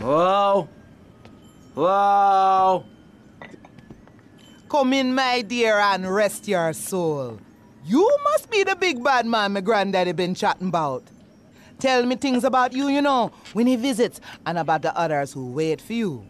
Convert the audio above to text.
Whoa. Whoa. Come in, my dear, and rest your soul. You must be the big bad man my granddaddy been chatting about. Tell me things about you, you know, when he visits, and about the others who wait for you.